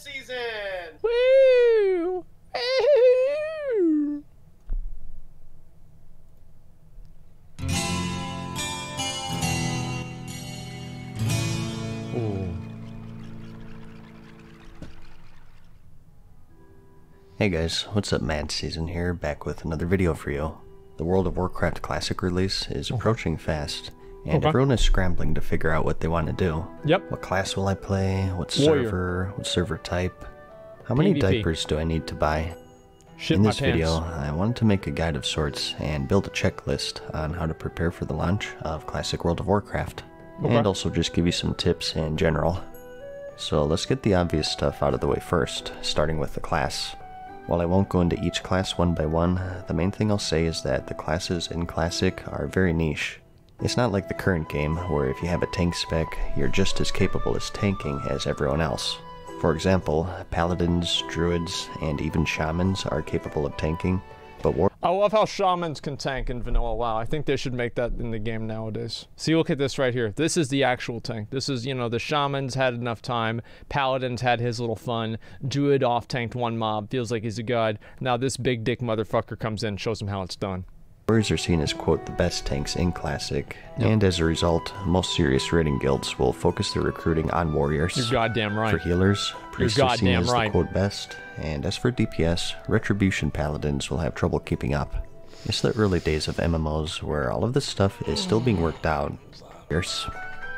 season. Woo! Hey guys, what's up Mad Season here, back with another video for you. The World of Warcraft Classic release is approaching fast, and Okay. everyone is scrambling to figure out what they want to do. Yep. What class will I play? What Warrior. server? What server type? How many PvP. diapers do I need to buy? Shit In this video, I wanted to make a guide of sorts and build a checklist on how to prepare for the launch of Classic World of Warcraft. Okay. And also just give you some tips in general. So let's get the obvious stuff out of the way first, starting with the class. While I won't go into each class one by one, the main thing I'll say is that the classes in Classic are very niche. It's not like the current game, where if you have a tank spec, you're just as capable as tanking as everyone else. For example, paladins, druids, and even shamans are capable of tanking, but war I love how shamans can tank in vanilla. Wow, I think they should make that in the game nowadays. See, look at this right here. This is the actual tank. This is, you know, the shamans had enough time. Paladins had his little fun. Druid off tanked one mob. Feels like he's a god. Now this big dick motherfucker comes in, shows him how it's done. Warriors are seen as quote the best tanks in Classic, and as a result, most serious raiding guilds will focus their recruiting on warriors. You're goddamn right. For healers, priests are seen as right. the quote best, and as for DPS, retribution paladins will have trouble keeping up. It's the early days of MMOs where all of this stuff is still being worked out.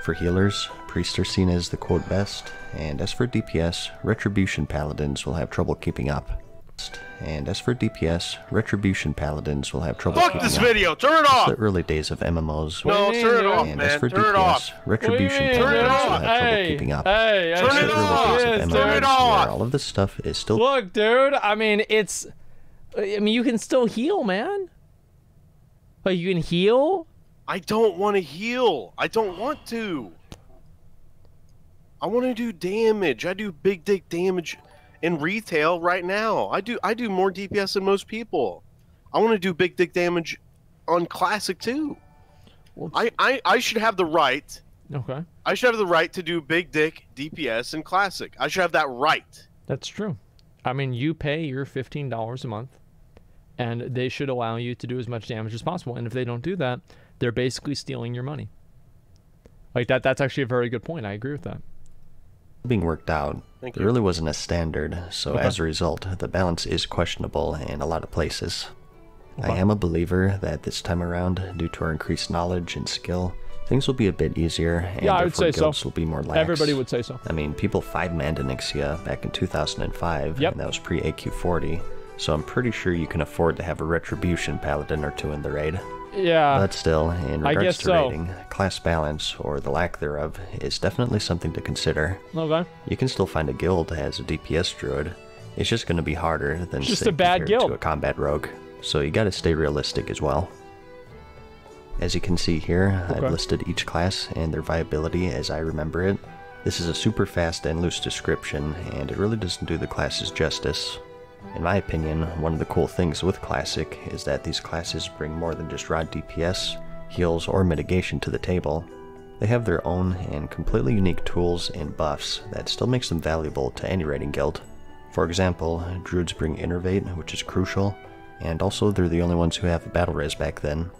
For healers, priests are seen as the quote best, and as for DPS, retribution paladins will have trouble keeping up. And as for DPS, retribution paladins will have trouble Fuck keeping this up. video. Turn it It's off. the early days of MMOs No, What do you turn it mean, off, and as man. for Turn it DPS, off. retribution What do you mean, paladins turn it will off? have trouble Hey, keeping up. hey, Turn it off. Yes, of Turn it off. all of this stuff is still Look, dude. I mean, it's. I mean, you can still heal, man. But you can heal. I don't want to heal. I don't want to. I want to do damage. I do big dick damage in retail right now. I do I do more DPS than most people. I want to do big dick damage on classic too. Well, I, I I should have the right. Okay, I should have the right to do big dick DPS in classic. I should have that right. that's true. I mean, you pay your fifteen dollars a month, and they should allow you to do as much damage as possible. And if they don't do that, they're basically stealing your money. Like that. That's actually a very good point. I agree with that. Being worked out. Thank There you. really wasn't a standard, so Okay. as a result, the balance is questionable in a lot of places. I am a believer that this time around, due to our increased knowledge and skill, things will be a bit easier, and Yeah, I would say so. guilds will be more lax. Everybody would say so. I mean, people five-manned Onyxia back in 2005, Yep. and that was pre-AQ40, so I'm pretty sure you can afford to have a Retribution Paladin or two in the raid. Yeah. But still, in I regards to so. raiding, class balance, or the lack thereof, is definitely something to consider. okay. You can still find a guild as a DPS druid. It's just going to be harder than Just say, a bad guild. to a combat rogue. So you got to stay realistic as well. As you can see here, Okay. I've listed each class and their viability as I remember it. This is a super fast and loose description, and it really doesn't do the classes justice. In my opinion, one of the cool things with Classic is that these classes bring more than just raw DPS, heals, or mitigation to the table. They have their own and completely unique tools and buffs that still makes them valuable to any raiding guild. For example, druids bring Innervate, which is crucial, and also they're the only ones who have battle res back then.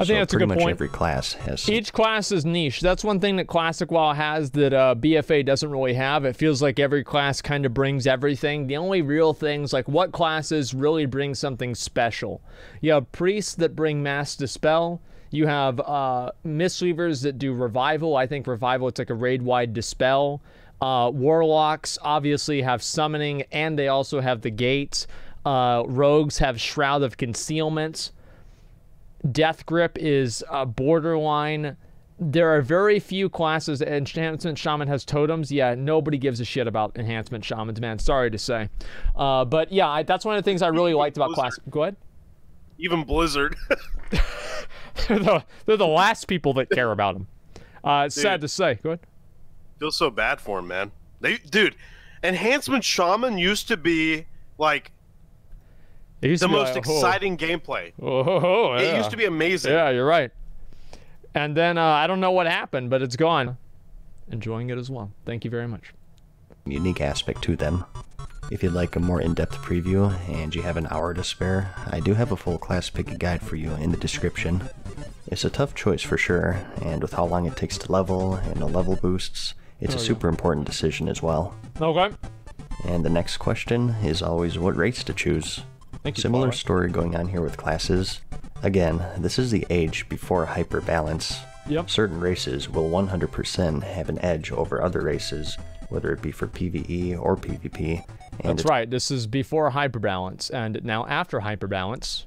I think so that's a pretty good much point. every class has Each class is niche. That's one thing that Classic WoW has that uh, BFA doesn't really have. It feels like every class kind of brings everything. The only real things, like what classes really bring something special. You have priests that bring mass dispel. You have uh, mistweavers that do revival. I think revival it's like a raid wide dispel. Uh, warlocks obviously have summoning, and they also have the gates. Uh, rogues have shroud of concealment. Death Grip is uh, borderline. There are very few classes. Enhancement Shaman has totems. Yeah, nobody gives a shit about Enhancement Shamans, man. Sorry to say. Uh, but yeah, I, that's one of the things I really liked about Blizzard. Classic. Go ahead. Even Blizzard. they're, the, they're the last people that care about them. Uh, it's sad to say. Go ahead. Feel so bad for him, man. They, dude, enhancement shaman used to be like the to be most like, oh, exciting gameplay. Oh, oh, oh, It used to be amazing. Yeah, you're right. And then uh, I don't know what happened, but it's gone. Enjoying it as well. Thank you very much. unique aspect to them. If you'd like a more in-depth preview and you have an hour to spare, I do have a full class picky guide for you in the description. It's a tough choice for sure, and with how long it takes to level and the level boosts, it's a super important decision as well. Okay. And the next question is always what race to choose. Thank you, Similar Paula. story going on here with classes. Again, this is the age before hyper balance. Yep. Certain races will 100% have an edge over other races, whether it be for PvE or PvP. And That's right. This is before hyperbalance, and now after hyperbalance.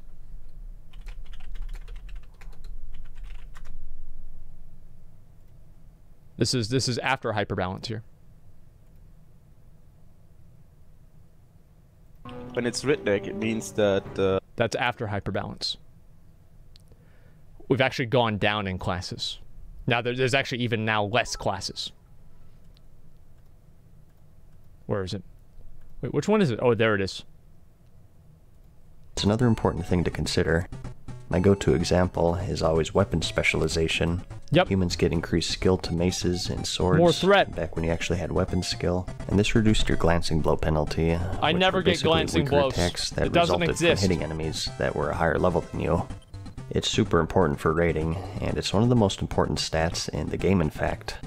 This is this is after hyperbalance here. When it's red deck, it means that uh, That's after hyperbalance. We've actually gone down in classes. Now there's actually even now less classes. Where is it? Wait, which one is it? Oh, there it is. It's another important thing to consider. My go-to example is always weapon specialization. Yep. Humans get increased skill to maces and swords. More threat. Back when you actually had weapon skill, and this reduced your glancing blow penalty. I never get glancing blows. Attacks that It doesn't resulted exist. from hitting enemies that were a higher level than you. It's super important for raiding, and it's one of the most important stats in the game. In fact.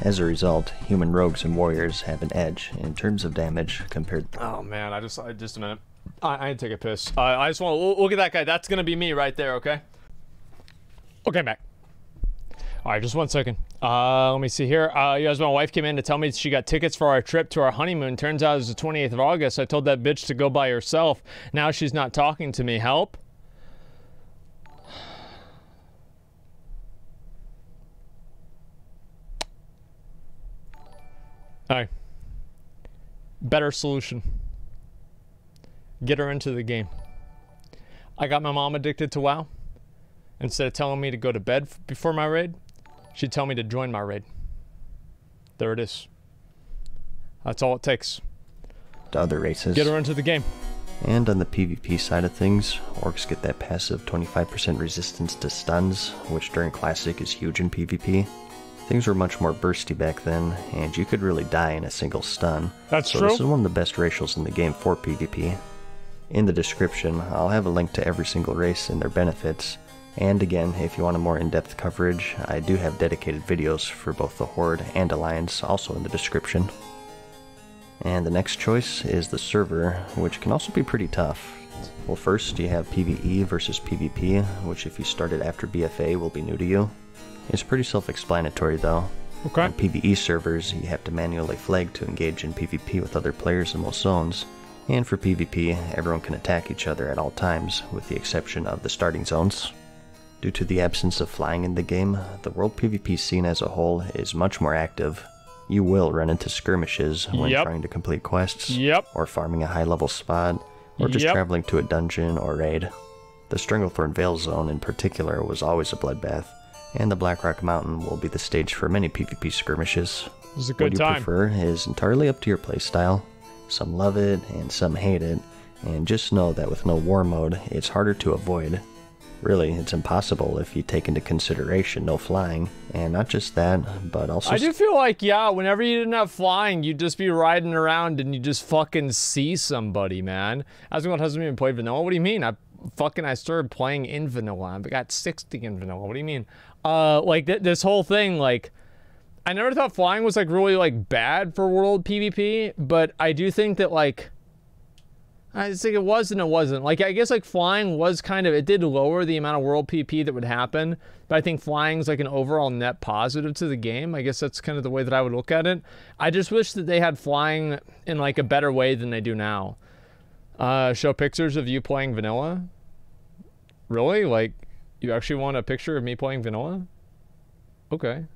As a result, human rogues and warriors have an edge in terms of damage compared Oh man, I just I, just a minute. I, I need to take a piss. Uh, I just want to look at that guy. That's gonna be me right there. Okay. Okay, Mac. All right, just one second. Uh, let me see here. Uh, you guys, my wife came in to tell me she got tickets for our trip to our honeymoon. Turns out it was the 28th of August. I told that bitch to go by herself. Now she's not talking to me. Help. All right. Better solution. Get her into the game. I got my mom addicted to WoW. Instead of telling me to go to bed before my raid, she'd tell me to join my raid. There it is. That's all it takes. to other races. Get her into the game. And on the PvP side of things, orcs get that passive 25% resistance to stuns, which during Classic is huge in PvP. Things were much more bursty back then, and you could really die in a single stun. That's so true. this is one of the best racials in the game for PvP. In the description, I'll have a link to every single race and their benefits. And again, if you want a more in-depth coverage, I do have dedicated videos for both the Horde and Alliance also in the description. And the next choice is the server, which can also be pretty tough. Well, first you have PvE versus PvP, which if you started after BFA will be new to you. It's pretty self-explanatory though. Okay. On PvE servers, you have to manually flag to engage in PvP with other players in most zones. And for PvP, everyone can attack each other at all times, with the exception of the starting zones. Due to the absence of flying in the game, the world PvP scene as a whole is much more active. You will run into skirmishes when Yep. trying to complete quests, Yep. or farming a high level spot, or just Yep. traveling to a dungeon or raid. The Stranglethorn Vale zone in particular was always a bloodbath, and the Blackrock Mountain will be the stage for many PvP skirmishes. This is a What good you time. prefer is entirely up to your playstyle. Some love it and some hate it, and just know that with no war mode, it's harder to avoid. Really, it's impossible if you take into consideration no flying, and not just that, but also I do feel like, yeah, whenever you didn't have flying, you'd just be riding around and you just fucking see somebody, man. Was going, hasn't even played vanilla. What do you mean? I fucking I started playing in vanilla. I got 60 in vanilla. What do you mean? Uh, like th- this whole thing, like I never thought flying was like really like bad for world PvP, but I do think that like I think it was and it wasn't. Like I guess like flying was kind of it did lower the amount of world PP that would happen, but I think flying's like an overall net positive to the game. I guess that's kind of the way that I would look at it. I just wish that they had flying in like a better way than they do now. Uh, show pictures of you playing vanilla. Really? Like you actually want a picture of me playing vanilla? Okay.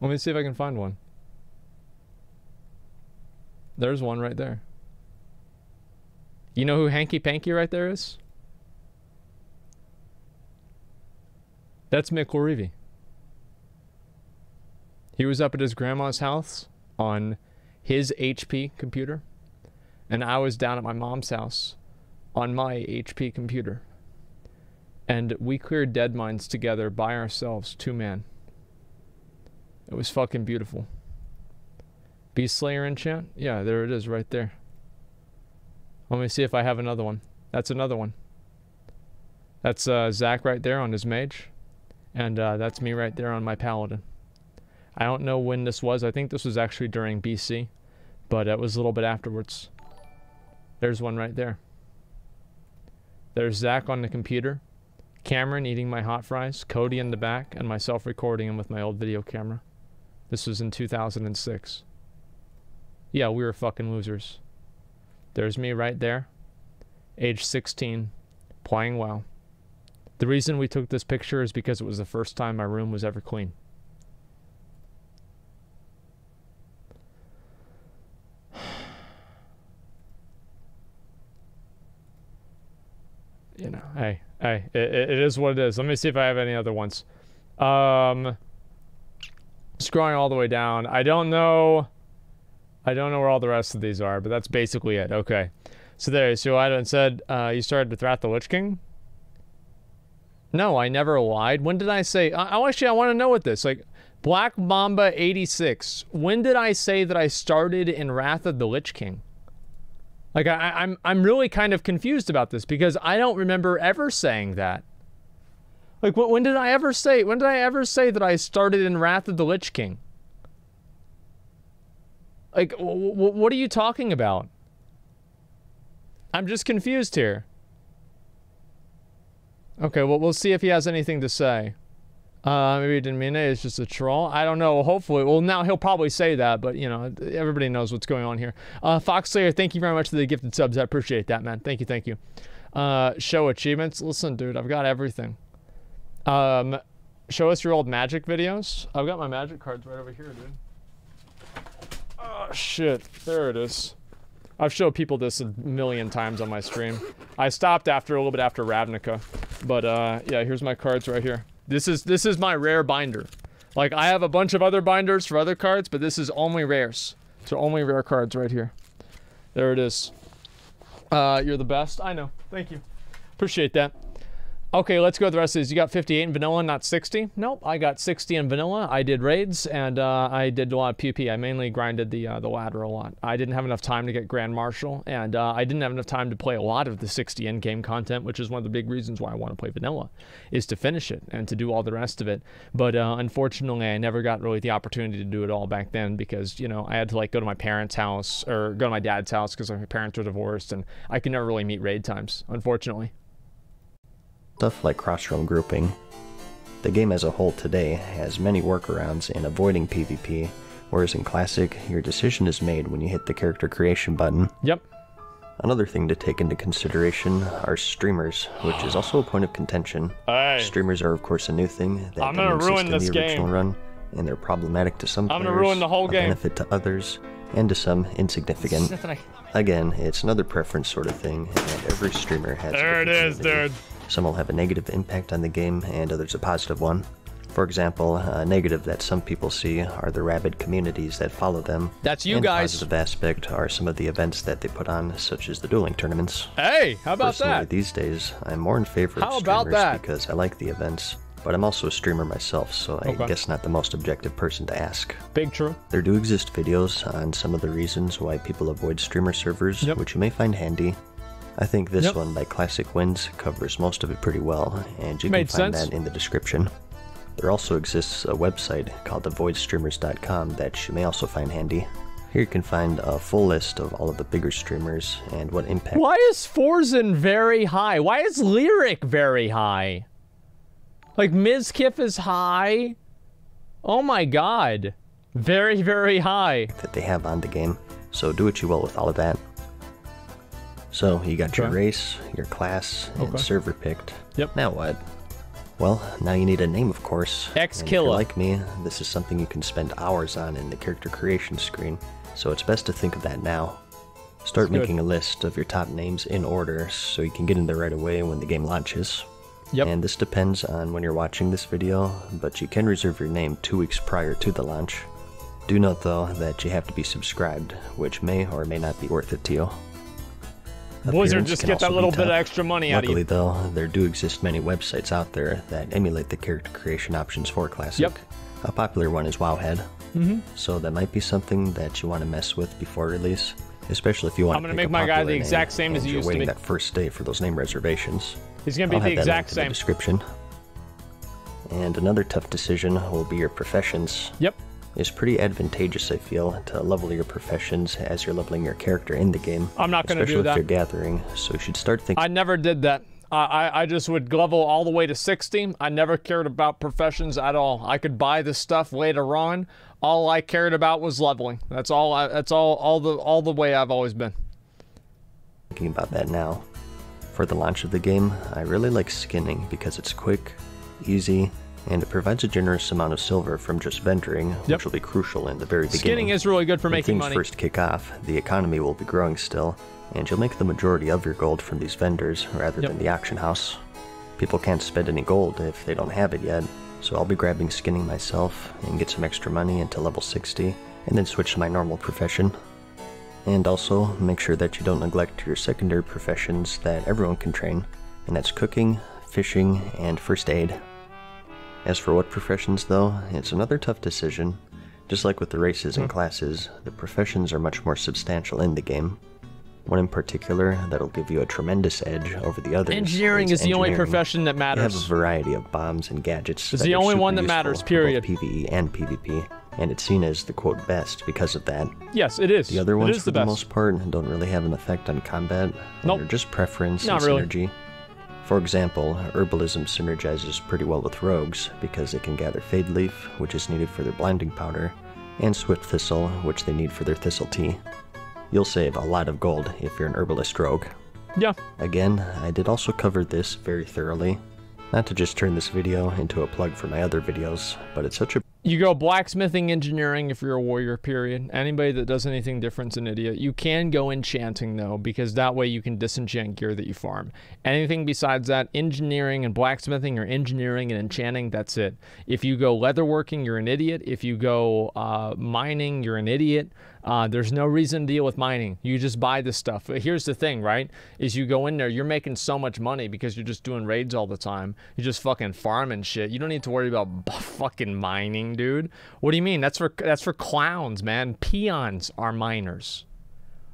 Let me see if I can find one. There's one right there. You know who Hanky Panky right there is? That's Mick Lorivi. He was up at his grandma's house on his HP computer, and I was down at my mom's house on my HP computer. And we cleared Deadmines together by ourselves, two man. It was fucking beautiful. Beast Slayer enchant? Yeah, there it is right there. Let me see if I have another one. That's another one. That's uh, Zach right there on his mage. And uh, that's me right there on my paladin. I don't know when this was. I think this was actually during BC. But it was a little bit afterwards. There's one right there. There's Zach on the computer. Cameron eating my hot fries. Cody in the back. And myself recording him with my old video camera. This was in 2006. Yeah, we were fucking losers. There's me right there. Age 16. Playing well. The reason we took this picture is because it was the first time my room was ever clean. you know, hey, hey, it, it is what it is. Let me see if I have any other ones. Um, scrolling all the way down. I don't know. I don't know where all the rest of these are, but that's basically it. Okay. So there, so I don't said uh, you started with Wrath the Lich King. No, I never lied. When did I say? I, I actually I want to know what this like. Black Mamba 86. When did I say that I started in Wrath of the Lich King? Like I, I'm I'm really kind of confused about this because I don't remember ever saying that. Like when, did I ever say when did I ever say that I started in Wrath of the Lich King? Like what are you talking about? I'm just confused here. Okay, well we'll see if he has anything to say. Uh, maybe he didn't mean it. It's just a troll. I don't know. Hopefully, well, now he'll probably say that, but you know, everybody knows what's going on here. Uh, Fox Slayer, thank you very much for the gifted subs. I appreciate that, man. Thank you, thank you. Uh, show achievements. Listen, dude, I've got everything. Um, show us your old magic videos. I've got my magic cards right over here, dude. Oh shit, there it is. I've showed people this a million times on my stream. I stopped after a little bit after Ravnica, but uh, yeah, here's my cards right here. This is this is my rare binder. Like I have a bunch of other binders for other cards, but this is only rares. So only rare cards right here. There it is. Uh, you're the best. I know. Thank you. Appreciate that. Okay, let's go with the rest of these. You got 58 in vanilla, not 60? Nope, I got 60 in vanilla. I did raids, and uh, I did a lot of PvP. I mainly grinded the uh, the ladder a lot. I didn't have enough time to get Grand Marshal, and uh, I didn't have enough time to play a lot of the 60 in-game content, which is one of the big reasons why I want to play vanilla, is to finish it and to do all the rest of it. But uh, unfortunately, I never got really the opportunity to do it all back then because, you know, I had to like go to my parents' house or go to my dad's house because my parents were divorced, and I could never really meet raid times, unfortunately. Stuff like cross-realm grouping. The game as a whole today has many workarounds in avoiding PvP, whereas in Classic, your decision is made when you hit the character creation button. Yep. Another thing to take into consideration are streamers, which is also a point of contention. Hey. Streamers are, of course, a new thing that I'm didn't gonna exist ruin in this the original game. run, and they're problematic to some I'm players, gonna ruin the whole a game. benefit to others, and to some insignificant. Again, it's another preference sort of thing, and every streamer has. There it different is, community. dude. Some will have a negative impact on the game, and others a positive one. For example, a negative that some people see are the rabid communities that follow them. That's you and guys. positive aspect are some of the events that they put on, such as the dueling tournaments. Hey, how about Personally, that? these days, I'm more in favor How of about streamers that? because I like the events, but I'm also a streamer myself, so I Okay. guess not the most objective person to ask. Big true. There do exist videos on some of the reasons why people avoid streamer servers, Yep. which you may find handy. I think this Yep. one by Classic Winds covers most of it pretty well, and you Made can find sense. that in the description. There also exists a website called avoidstreamers.com that you may also find handy. Here you can find a full list of all of the bigger streamers and what impact Why is Forsen very high? Why is Lirik very high? Like Mizkif is high. Oh my god. Very, very high. that they have on the game, so do what you will with all of that. So, you got your race, your class, and Okay. server picked. Yep. Now what? Well, now you need a name, of course. Ex and if you're Killa. like me, this is something you can spend hours on in the character creation screen, so it's best to think of that now. Start good. making a list of your top names in order so you can get in there right away when the game launches. Yep. And this depends on when you're watching this video, but you can reserve your name two weeks prior to the launch. Do note though that you have to be subscribed, which may or may not be worth it to you. Blizzard just get that little bit of extra money out of you. Luckily, though, there do exist many websites out there that emulate the character creation options for Classic. Yep. A popular one is Wowhead. Mm-hmm. So that might be something that you want to mess with before release, especially if you want I'm to gonna make my guy the exact same as you're used to waiting be. that first day for those name reservations. He's gonna be I'll the exact in the same. description. And another tough decision will be your professions. Yep. It's pretty advantageous, I feel, to level your professions as you're leveling your character in the game. I'm not gonna especially do if that. you're gathering. So you should start thinking I never did that. I, I, I just would level all the way to 60. I never cared about professions at all. I could buy the stuff later on. All I cared about was leveling. That's all. I, that's all. All the all the way I've always been. thinking about that now. For the launch of the game, I really like skinning because it's quick, easy, and it provides a generous amount of silver from just vendoring, Yep. which will be crucial in the very beginning. Skinning is really good for when making things money. first kick off, the economy will be growing still, and you'll make the majority of your gold from these vendors rather Yep. than the auction house. People can't spend any gold if they don't have it yet, so I'll be grabbing skinning myself and get some extra money until level 60, and then switch to my normal profession. And also, make sure that you don't neglect your secondary professions that everyone can train, and that's cooking, fishing, and first aid. As for what professions, though, it's another tough decision. Just like with the races Hmm. and classes, the professions are much more substantial in the game. One in particular that'll give you a tremendous edge over the others. Engineering is the only profession that You have matters. a variety of bombs and gadgets. It's the only one that matters, period. PvE and PvP, and it's seen as the quote best because of that. Yes, it is. The other ones, is for the the, most part, don't really have an effect on combat. Nope. They're just preference Not and really. For example, herbalism synergizes pretty well with rogues because they can gather Fade Leaf, which is needed for their blinding powder, and Swift Thistle, which they need for their Thistle Tea. You'll save a lot of gold if you're an herbalist rogue. Yeah. Again, I did also cover this very thoroughly. Not to just turn this video into a plug for my other videos, but it's such a You go blacksmithing engineering if you're a warrior, period. Anybody that does anything different's an idiot. You can go enchanting though, because that way you can disenchant gear that you farm. Anything besides that, engineering and blacksmithing or engineering and enchanting, that's it. If you go leatherworking, you're an idiot. If you go uh, mining, you're an idiot. Uh, there's no reason to deal with mining. You just buy the stuff. But here's the thing, right? Is you go in there, you're making so much money because you're just doing raids all the time. You're just fucking farming shit. You don't need to worry about fucking mining, dude. What do you mean? That's for that's for clowns, man. Peons are miners.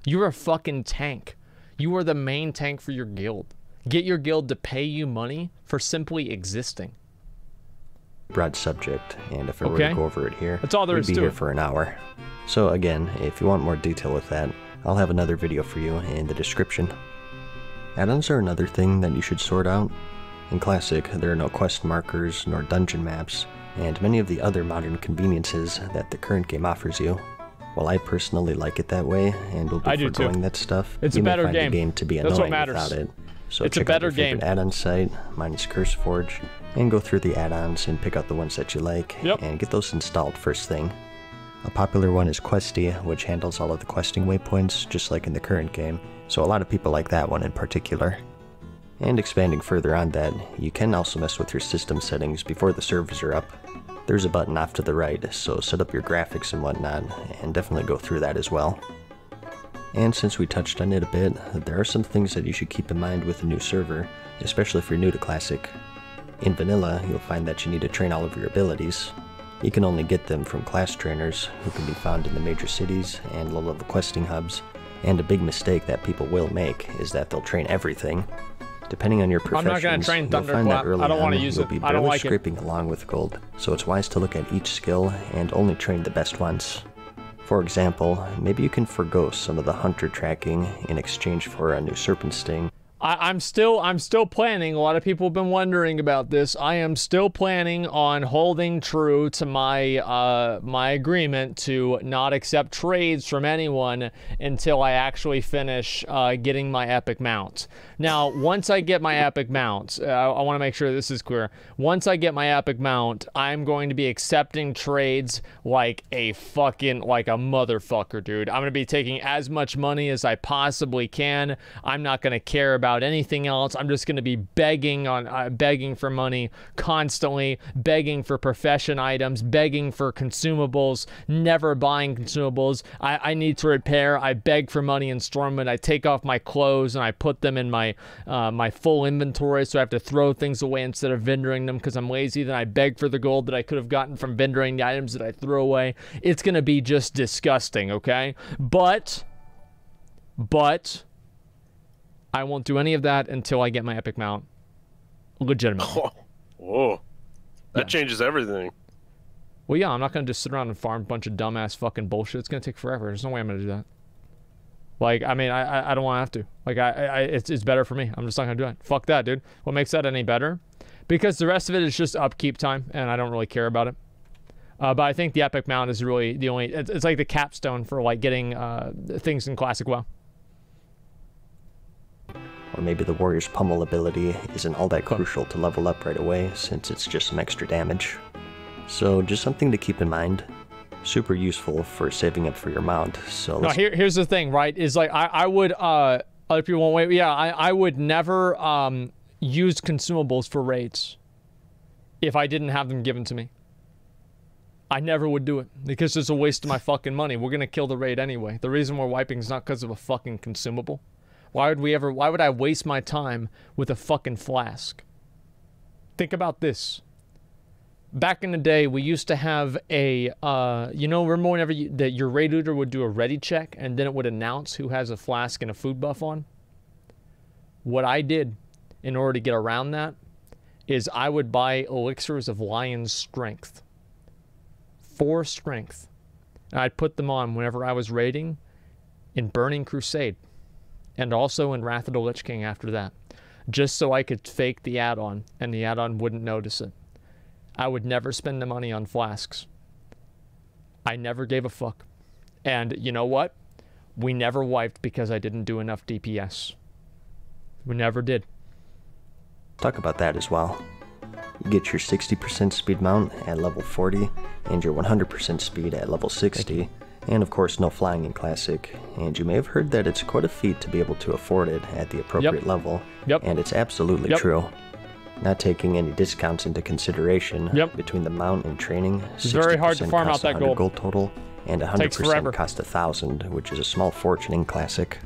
You're a fucking tank. You are the main tank for your guild. Get your guild to pay you money for simply existing. Broad subject, and if I were to go over it here, That's all there we'd is be to here it. for an hour. So again, if you want more detail with that, I'll have another video for you in the description. Add-ons are another thing that you should sort out. In Classic, there are no quest markers nor dungeon maps, and many of the other modern conveniences that the current game offers you. While I personally like it that way, and will be I foregoing that stuff, It's a you may better find game. the game to be annoying without it. So It's a check better out your favorite game. add-on site, mine is CurseForge, and go through the add-ons and pick out the ones that you like, Yep. and get those installed first thing. A popular one is Questie, which handles all of the questing waypoints, just like in the current game, so a lot of people like that one in particular. And expanding further on that, you can also mess with your system settings before the servers are up. There's a button off to the right, so set up your graphics and whatnot, and definitely go through that as well. And since we touched on it a bit, there are some things that you should keep in mind with a new server, especially if you're new to Classic. In Vanilla, you'll find that you need to train all of your abilities. You can only get them from class trainers, who can be found in the major cities and low-level questing hubs, and a big mistake that people will make is that they'll train everything. Depending on your I'm professions, not gonna train you'll find Thunderclap. that early I don't on, use you'll it. be I don't barely like it. scraping along with gold, so it's wise to look at each skill and only train the best ones. For example, maybe you can forgo some of the hunter tracking in exchange for a new serpent sting, I, I'm still I'm still planning. A lot of people have been wondering about this. I am still planning on holding true to my uh, my agreement to not accept trades from anyone until I actually finish uh, getting my epic mount. Now, once I get my epic mount, uh, I want to make sure this is clear. Once I get my epic mount, I'm going to be accepting trades like a fucking like a motherfucker, dude. I'm gonna be taking as much money as I possibly can. I'm not gonna care about about anything else. I'm just going to be begging on uh, begging for money constantly, begging for profession items, begging for consumables, never buying consumables. I, I need to repair. I beg for money in Stormwind. I take off my clothes and I put them in my uh, my full inventory, so I have to throw things away instead of vendoring them because I'm lazy. Then I beg for the gold that I could have gotten from vendoring the items that I throw away. It's going to be just disgusting, okay? But but I won't do any of that until I get my epic mount. Legitimately. Whoa, that Yeah. changes everything. Well, yeah, I'm not gonna just sit around and farm a bunch of dumbass fucking bullshit. It's gonna take forever. There's no way I'm gonna do that. Like, I mean, I I, I don't want to have to. Like, I, I it's it's better for me. I'm just not gonna do it. Fuck that, dude. What makes that any better? Because the rest of it is just upkeep time, and I don't really care about it. Uh, but I think the epic mount is really the only. It's, it's like the capstone for like getting uh, things in classic WoW. Or maybe the warrior's pummel ability isn't all that crucial to level up right away since it's just some extra damage. So just something to keep in mind. Super useful for saving up for your mount. So No, here, here's the thing, right? Is like I, I would uh other people won't wait. Yeah, I, I would never um use consumables for raids if I didn't have them given to me. I never would do it because it's a waste of my fucking money. We're gonna kill the raid anyway. The reason we're wiping is not because of a fucking consumable. Why would we ever? Why would I waste my time with a fucking flask? Think about this back in the day, we used to have a, uh, you know, remember whenever you, that your raid leader would do a ready check and then it would announce who has a flask and a food buff on? What I did in order to get around that is I would buy elixirs of lion's strength. Four strength. And I'd put them on whenever I was raiding in Burning Crusade and also in Wrath of the Lich King after that. Just so I could fake the add on and the add on wouldn't notice it. I would never spend the money on flasks. I never gave a fuck. And you know what? We never wiped because I didn't do enough DPS. We never did. talk about that as well. You get your 60% speed mount at level 40 and your 100% speed at level 60. And of course, no flying in Classic. And you may have heard that it's quite a feat to be able to afford it at the appropriate level. Yep. And it's absolutely Yep. true. Not taking any discounts into consideration Yep. between the mount and training. It's very hard to 60% farm out costs that 100 gold. gold total, and 100% Takes cost a thousand, which is a small fortune in Classic.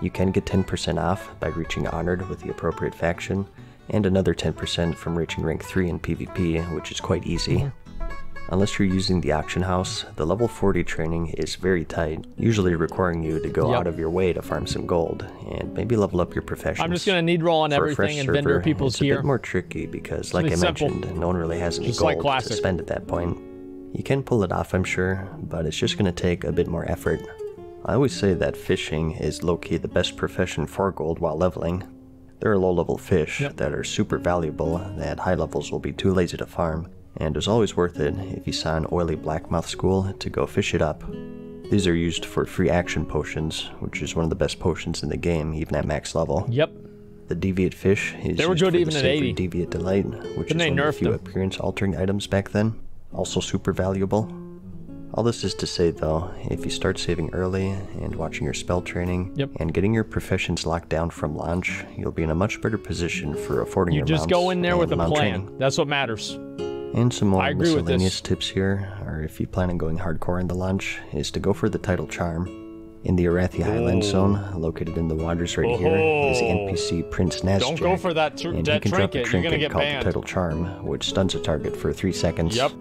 You can get 10% off by reaching Honored with the appropriate faction, and another 10% from reaching rank 3 in PvP, which is quite easy. Unless you're using the auction house, the level 40 training is very tight, usually requiring you to go Yep. out of your way to farm some gold, and maybe level up your professions. I'm just gonna need roll on For a fresh everything and vendor server, people's it's a bit more tricky because, like I It's simple. mentioned, no one really has any Just gold like to spend at that point. You can pull it off, I'm sure, but it's just going to take a bit more effort. I always say that fishing is low-key the best profession for gold while leveling. There are low-level fish Yep. that are super valuable that at high levels will be too lazy to farm, and it's always worth it if you saw an oily blackmouth school to go fish it up. These are used for free action potions, which is one of the best potions in the game, even at max level. Yep. The Deviate Fish is They were used good for even the at 80. Deviate Delight, which Then is one of the few appearance-altering items back then. Also super valuable. All this is to say, though, if you start saving early and watching your spell training Yep. and getting your professions locked down from launch, you'll be in a much better position for affording You your just go in there with a plan. training. That's what matters. And some more I agree with miscellaneous tips here, or if you plan on going hardcore in the launch, is to go for the Tidal Charm. In the Arathi Highland Oh. Zone, located in the waters right here, is oh. NPC Prince Nazjak. Don't go for that tr- and that he can drop a trinket. You're trinket gonna get called banned. the Tidal Charm, which stuns a target for 3 seconds. Yep.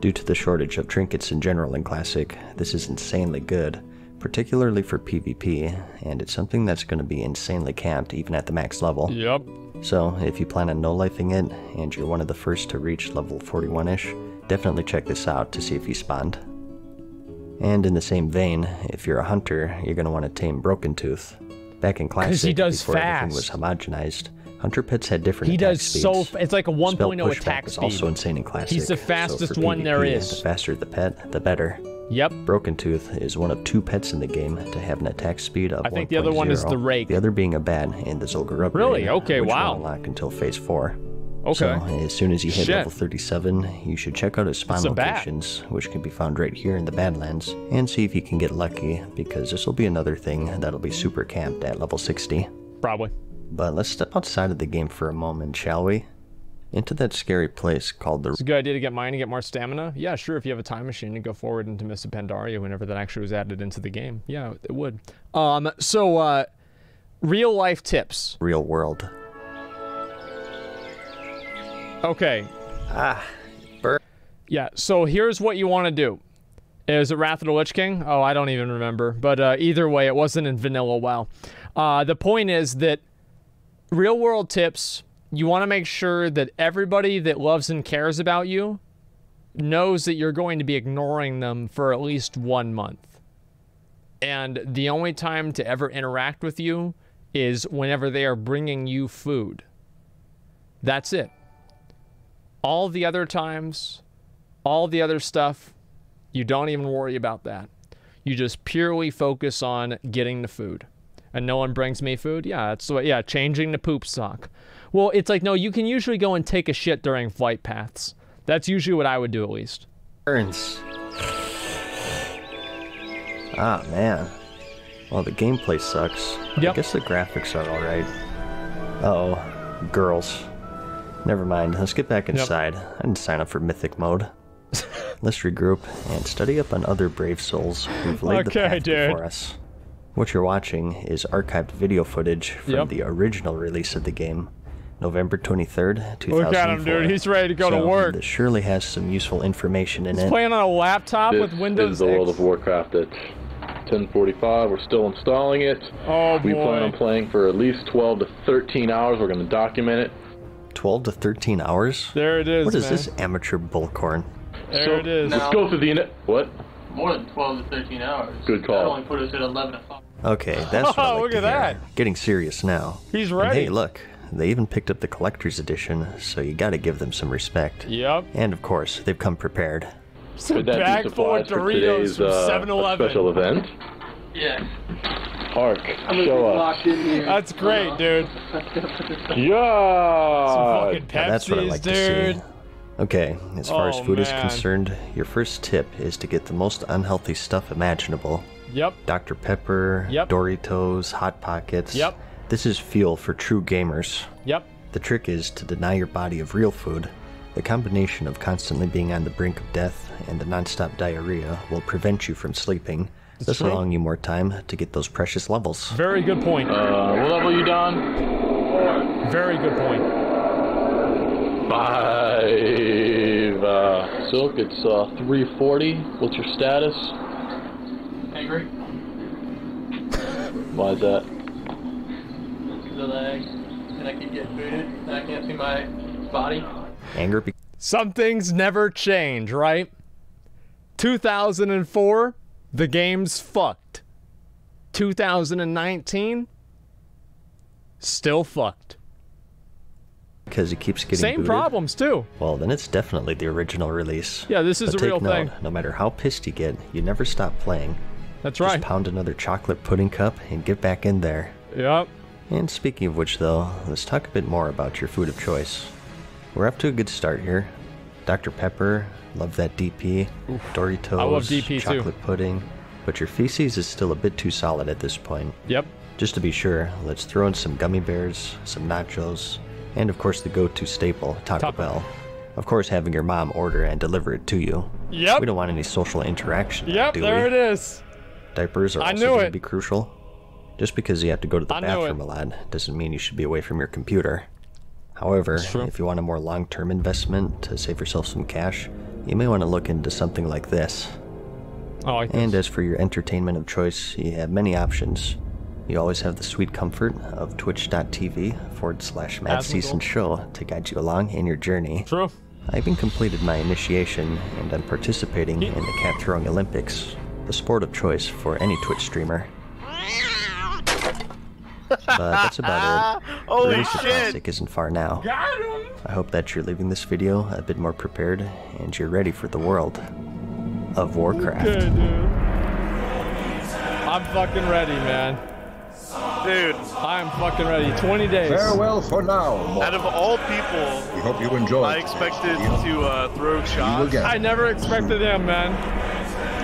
Due to the shortage of trinkets in general in Classic, this is insanely good, particularly for PvP, and it's something that's going to be insanely camped even at the max level. Yep. So, if you plan on no-lifing it, and you're one of the first to reach level 41-ish, definitely check this out to see if you spawned. And in the same vein, if you're a hunter, you're going to want to tame Broken Tooth. Back in Classic, he does before everything was homogenized, hunter pets had different He attack does so. speeds. F- it's like a Spell 1.0 pushback attack was speed. also insane in Classic. He's the so fastest for one there PvP, is. The faster the pet, the better. Yep. Broken Tooth is one of two pets in the game to have an attack speed of I think the other one is the Rake. The other being a bat in the Zolgar upgrade. Really? Okay, which wow. Unlock until phase four. Okay. So as soon as you hit Shit. level 37, you should check out his spawn a bat. locations, which can be found right here in the Badlands, and see if you can get lucky, because this will be another thing that'll be super camped at level 60. Probably. But let's step outside of the game for a moment, shall we? Into that scary place called the It's a good idea to get mine and get more stamina. Yeah, sure. If you have a time machine and go forward into Mists of Pandaria whenever that actually was added into the game, yeah, it would. Um, so uh, real life tips. real world. Okay. Ah, burn. Yeah. So here's what you want to do. Is it Wrath of the Lich King? Oh, I don't even remember. But uh, either way, it wasn't in vanilla WoW. Uh, the point is that real world tips. You want to make sure that everybody that loves and cares about you knows that you're going to be ignoring them for at least one month. And the only time to ever interact with you is whenever they are bringing you food. That's it. All the other times, all the other stuff, you don't even worry about that. You just purely focus on getting the food. And no one brings me food? Yeah, that's the way. Yeah, changing the poop sock. Well, it's like, no, you can usually go and take a shit during flight paths. That's usually what I would do at least. Burns. Ah, man. Well, the gameplay sucks. I guess the graphics are alright. Uh oh. Girls. Never mind. Let's get back inside. I didn't sign up for Mythic mode. Let's regroup and study up on other brave souls who've laid the path dude. before us. What you're watching is archived video footage from Yep. the original release of the game, November 23rd, 2004. Look at him, dude. He's ready to go to work. This surely has some useful information in He's it. playing on a laptop This with Windows This is the World of Warcraft at 10:45. We're still installing it. Oh boy. We plan on playing for at least 12 to 13 hours. We're going to document it. 12 to 13 hours? There it is, What is man. this amateur bullcorn? There so it is. let's go through the internet. What? More than 12 to 13 hours. Good call. That only put us at 11 o'clock. Okay, that's what I like Look to at hear. that. Getting serious now. He's And ready. hey, look, they even picked up the collector's edition, so you gotta give them some respect. Yep. And of course, they've come prepared. Some Could that bag be full of supplies for Doritos today's from uh, 7-Eleven. special event? Yes. Park, show be us. locked in here. That's great, dude. Yeah. Some fucking Now that's what I like dude. to see. Okay, as far as Oh, food is concerned, your first tip is to get the most unhealthy stuff imaginable. Yep. Dr. Pepper, Yep. Doritos, Hot Pockets. Yep. This is fuel for true gamers. Yep. The trick is to deny your body of real food. The combination of constantly being on the brink of death and the nonstop diarrhea will prevent you from sleeping, thus true. allowing you more time to get those precious levels. Very good point. Uh, what level you Don? Very good point. Five. Uh, Silk, it's uh, 340. What's your status? Angry. Why is that? The legs. And I keep getting booted. And I can't see my body. Anger be- Some things never change, right? 2004, the game's fucked. 2019, still fucked. because it keeps getting Same booted. problems too. Well, then it's definitely the original release. Yeah, this is but a take real note, thing. no matter how pissed you get, you never stop playing. That's Just right. pound another chocolate pudding cup and get back in there. Yep. And speaking of which, though, let's talk a bit more about your food of choice. We're up to a good start here. Dr. Pepper, love that DP. Doritos, I love DP too. chocolate pudding. But your feces is still a bit too solid at this point. Yep. Just to be sure, let's throw in some gummy bears, some nachos, and of course the go-to staple, Taco, Taco. Bell. Of course, having your mom order and deliver it to you. Yep. We don't want any social interaction. Yep, do there we? it is. Diapers are I also going to be crucial. Just because you have to go to the I bathroom a lot doesn't mean you should be away from your computer. However, if you want a more long-term investment to save yourself some cash, you may want to look into something like this. Oh, I like And this. as for your entertainment of choice, you have many options. You always have the sweet comfort of twitch.tv forward slash Mad Season. Show to guide you along in your journey. True. I even completed my initiation and I'm participating in the cat throwing Olympics, the sport of choice for any Twitch streamer. But that's about it. Holy Release of shit! Classic isn't far now. I hope that you're leaving this video a bit more prepared and you're ready for the world of Warcraft. Good, dude. I'm fucking ready, man. Dude, I'm fucking ready. 20 days. Farewell for now. out of all people, We hope you enjoy. I expected to uh, throw shots. I never expected him, man.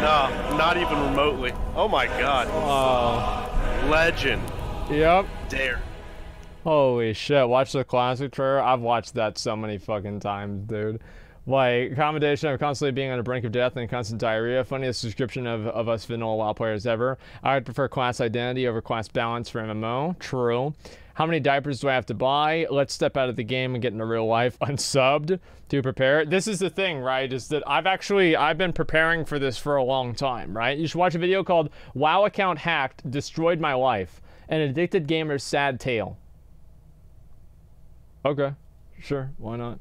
No, not even remotely. Oh my god. Oh. Legend. Yep. Dare. Holy shit! Watch the classic trailer. I've watched that so many fucking times, dude. Like accommodation of constantly being on the brink of death and constant diarrhea. Funniest description of, of us vanilla WoW players ever. I would prefer class identity over class balance for MMO. True. How many diapers do I have to buy? Let's step out of the game and get into real life unsubbed to prepare. This is the thing, right? Is that I've actually I've been preparing for this for a long time, right? You should watch a video called "WoW account hacked destroyed my life: An addicted gamer's sad tale." Okay, sure, why not?